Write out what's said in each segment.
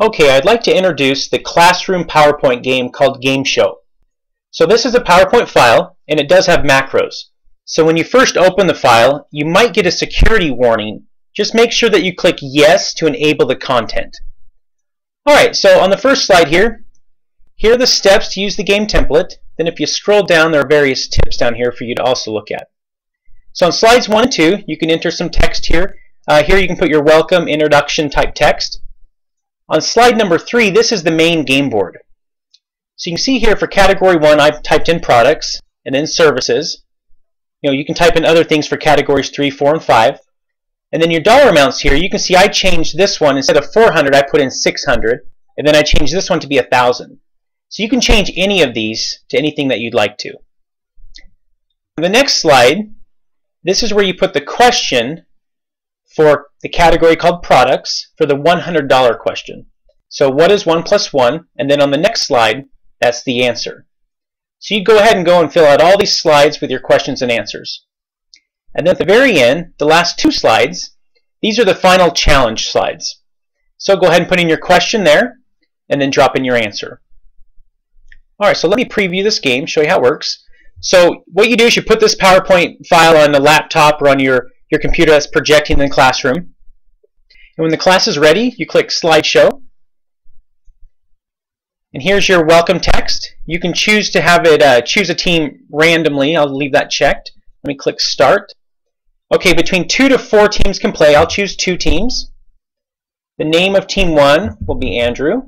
Okay, I'd like to introduce the classroom PowerPoint game called Game Show. So this is a PowerPoint file, and it does have macros. So when you first open the file, you might get a security warning. Just make sure that you click Yes to enable the content. Alright, so on the first slide here, here are the steps to use the game template. Then if you scroll down, there are various tips down here for you to also look at. So on slides 1 and 2, you can enter some text here. Uh, here you can put your welcome, introduction type text. On slide number three, this is the main game board. So you can see here for category one, I've typed in products and then services. You know, you can type in other things for categories three, four, and five. And then your dollar amounts here, you can see I changed this one. Instead of 400, I put in 600. And then I changed this one to be 1,000. So you can change any of these to anything that you'd like to. The next slide, this is where you put the question for the category called products for the $100 question. So what is 1 plus 1? And then on the next slide, that's the answer. So you go ahead and go and fill out all these slides with your questions and answers. And then at the very end, the last two slides, these are the final challenge slides. So go ahead and put in your question there, and then drop in your answer. Alright, so let me preview this game, show you how it works. So what you do is you put this PowerPoint file on the laptop or on your your computer that's projecting in the classroom. And when the class is ready, you click Slideshow. And here's your welcome text. You can choose to have it uh, choose a team randomly. I'll leave that checked. Let me click Start. Okay, between two to four teams can play. I'll choose two teams. The name of team one will be Andrew.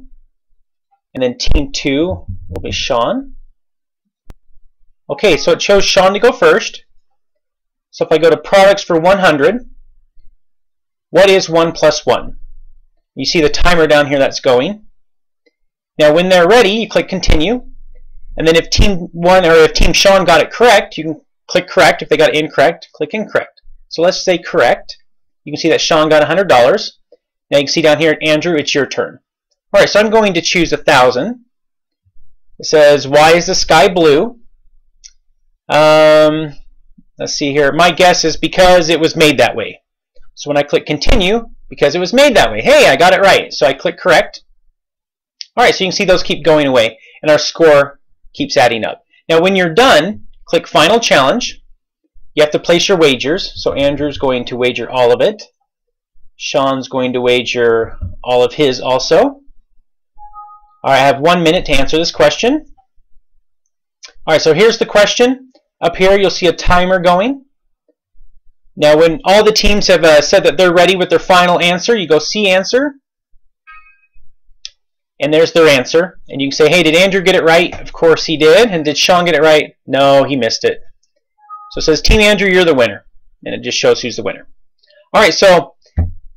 And then team two will be Sean. Okay, so it chose Sean to go first. So if I go to products for 100, what is 1 plus 1? You see the timer down here that's going. Now when they're ready, you click continue. And then if team 1 or if team Sean got it correct, you can click correct. If they got incorrect, click incorrect. So let's say correct. You can see that Sean got $100. Now you can see down here, Andrew, it's your turn. All right, so I'm going to choose 1,000. It says, why is the sky blue? Um, Let's see here. My guess is because it was made that way. So when I click continue, because it was made that way. Hey, I got it right. So I click correct. All right, so you can see those keep going away, and our score keeps adding up. Now when you're done, click final challenge. You have to place your wagers. So Andrew's going to wager all of it. Sean's going to wager all of his also. All right, I have one minute to answer this question. All right, so here's the question. Up here you'll see a timer going. Now when all the teams have uh, said that they're ready with their final answer, you go see answer. And there's their answer. And you can say, hey, did Andrew get it right? Of course he did. And did Sean get it right? No, he missed it. So it says, Team Andrew, you're the winner. And it just shows who's the winner. All right, so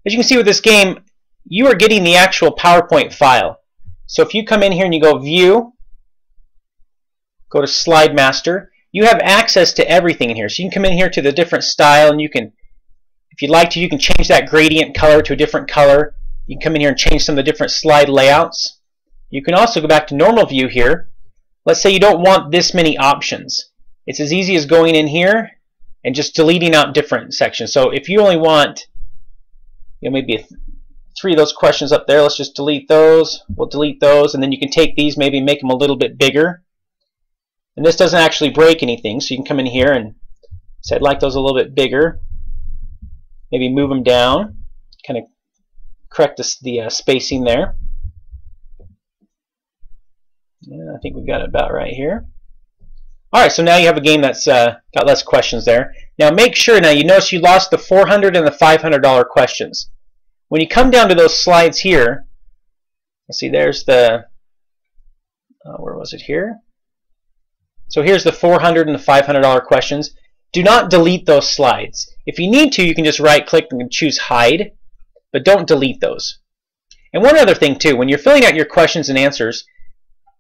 as you can see with this game, you are getting the actual PowerPoint file. So if you come in here and you go View, go to Slide Master, you have access to everything in here. So you can come in here to the different style and you can, if you'd like to, you can change that gradient color to a different color. You can come in here and change some of the different slide layouts. You can also go back to normal view here. Let's say you don't want this many options. It's as easy as going in here and just deleting out different sections. So if you only want, you know, maybe three of those questions up there, let's just delete those. We'll delete those, and then you can take these, maybe make them a little bit bigger. And this doesn't actually break anything, so you can come in here and say, I'd like those a little bit bigger. Maybe move them down, kind of correct the, the uh, spacing there. Yeah, I think we've got it about right here. Alright, so now you have a game that's uh, got less questions there. Now make sure, now you notice you lost the 400 and the $500 questions. When you come down to those slides here, let's see, there's the, uh, where was it here? So here's the 400 and the $500 questions. Do not delete those slides. If you need to, you can just right click and choose hide, but don't delete those. And one other thing too, when you're filling out your questions and answers,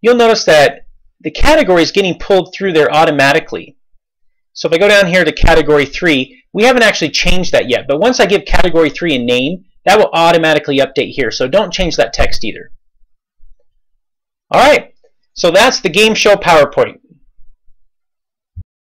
you'll notice that the category is getting pulled through there automatically. So if I go down here to category 3, we haven't actually changed that yet, but once I give category 3 a name, that will automatically update here. So don't change that text either. Alright, so that's the Game Show PowerPoint.